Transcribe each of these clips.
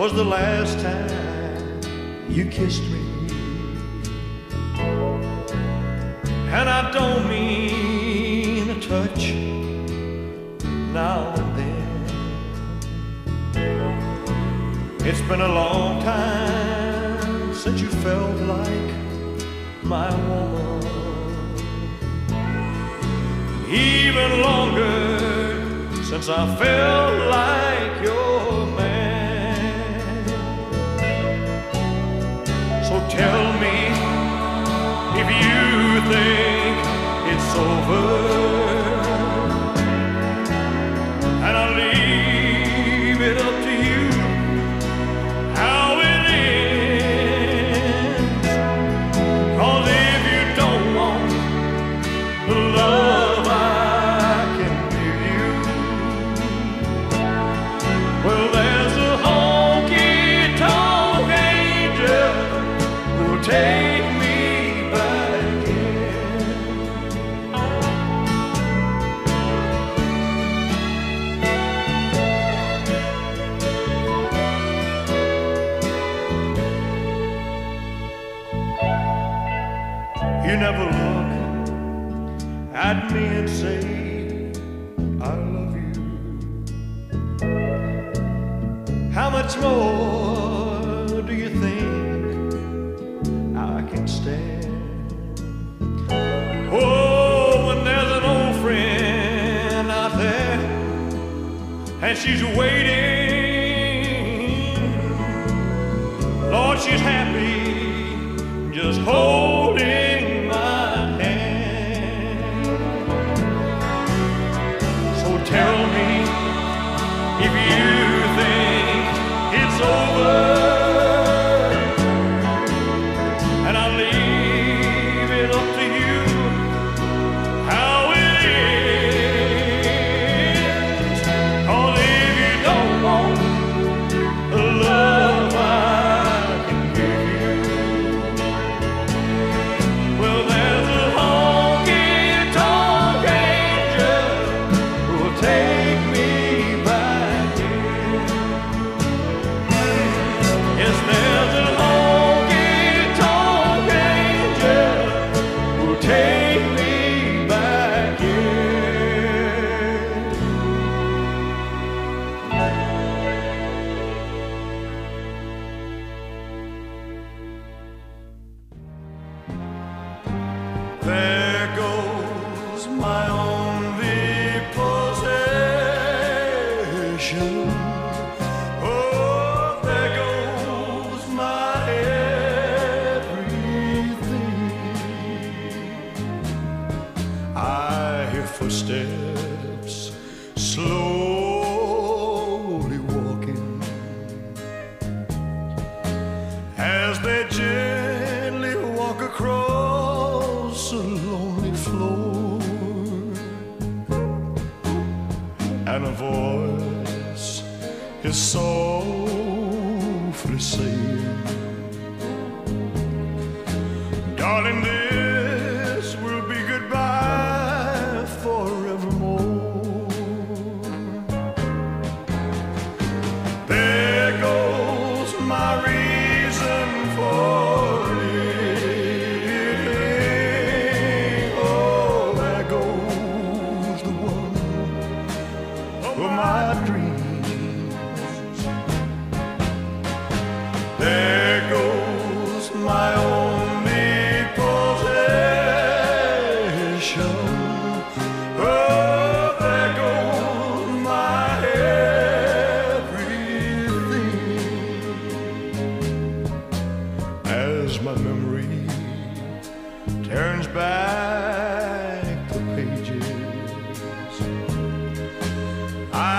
was the last time you kissed me. And I don't mean a touch now and then. It's been a long time since you felt like my woman. Even longer since I felt like tell me if you think it's over. You never look at me and say, I love you. How much more do you think I can stand? Oh, when there's an old friend out there and she's waiting, footsteps slowly walking. As they gently walk across a lonely floor, and a voice is softly saying, Darling, this of my dreams.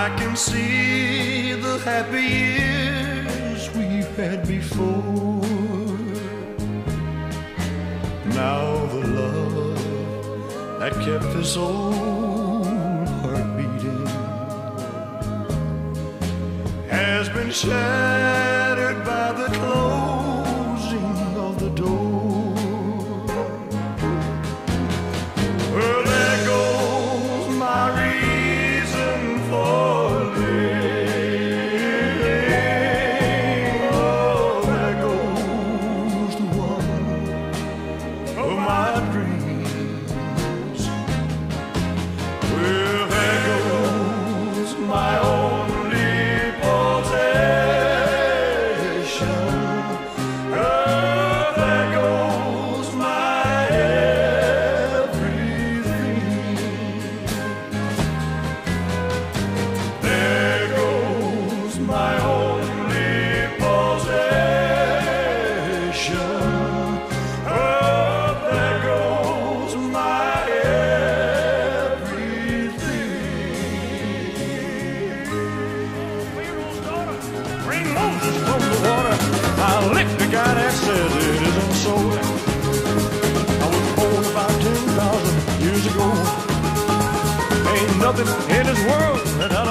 I can see the happy years we've had before. Now the love that kept this old heart beating has been shattered from the water. I lift the guy that says it isn't so. I was born about 10,000 years ago. Ain't nothing in this world that I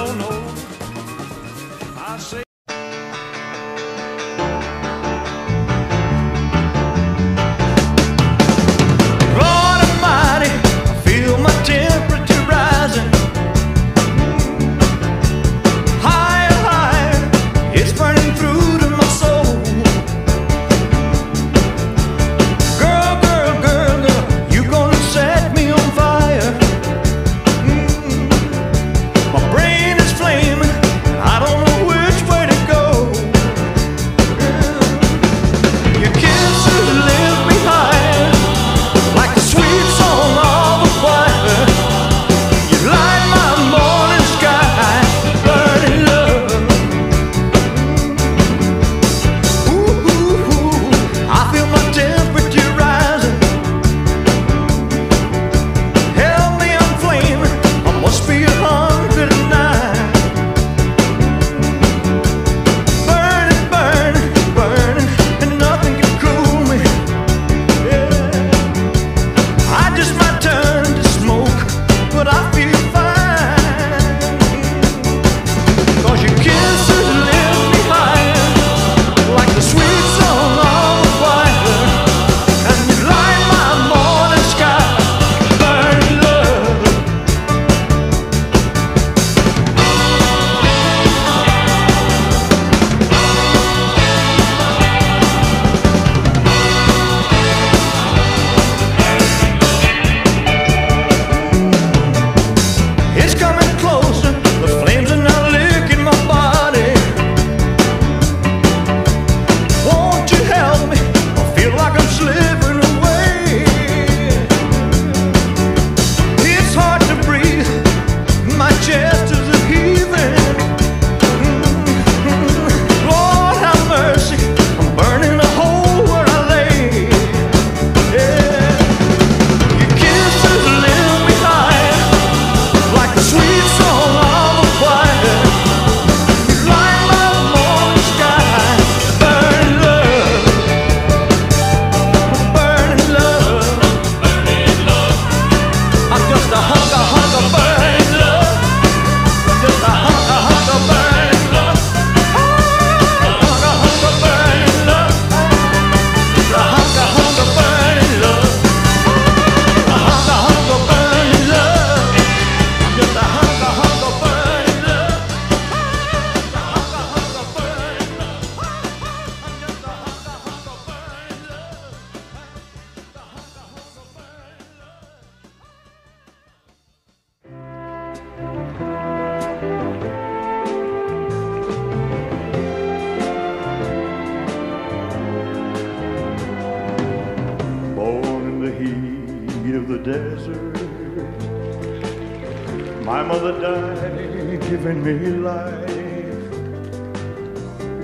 my mother died giving me life,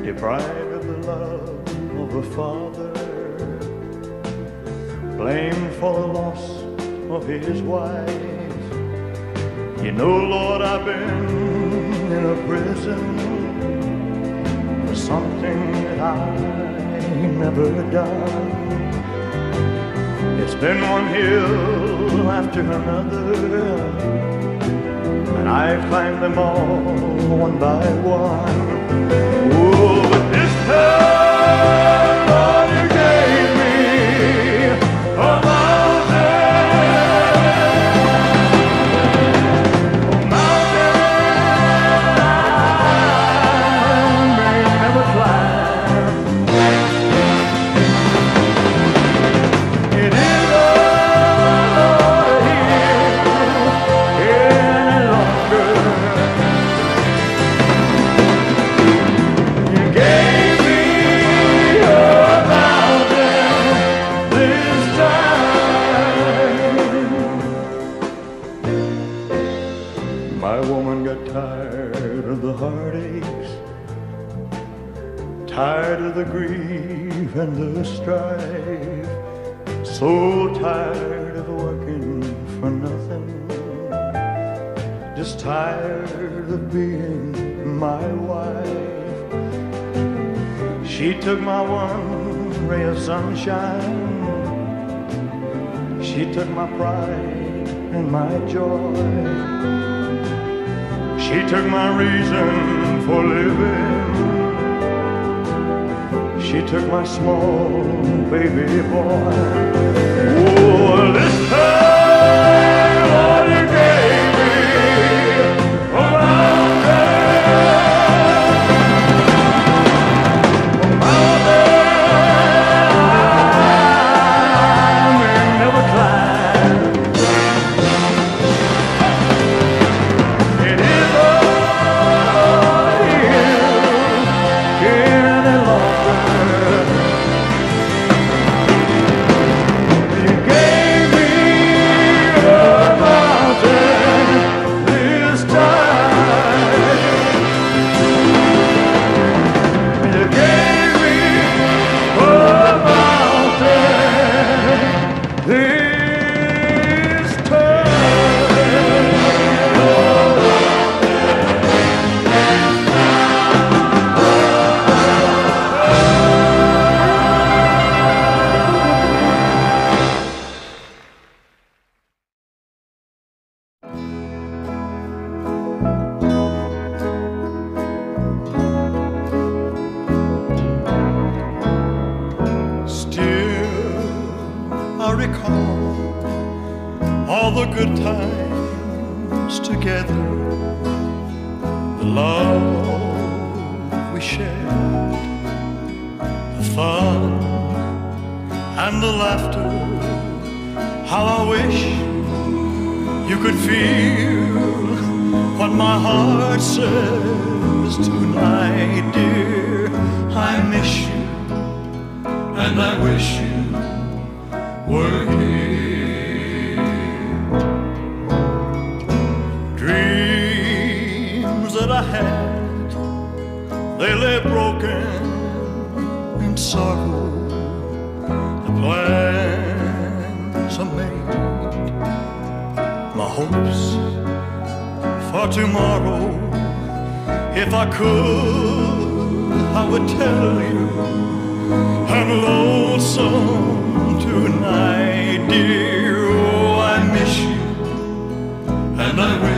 deprived of the love of a father, blamed for the loss of his wife. You know, Lord, I've been in a prison for something that I never done. It's been one hill after another and I find them all one by one. the grief and the strife. So tired of working for nothing. Just tired of being my wife. She took my one ray of sunshine. She took my pride and my joy. She took my reason for living. She took my small baby boy. Oh, good times together, the love we shared, the fun and the laughter. How I wish you could feel what my heart says tonight, dear. I miss you and I wish you were here. They lay broken in sorrow. The plans I made, my hopes for tomorrow. If I could, I would tell you. I'm lonesome tonight, dear. Oh, I miss you, and I wish